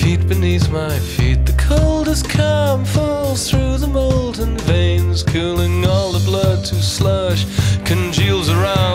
Feet beneath my feet, the coldest calm falls through the molten veins, cooling all the blood to slush, congeals around.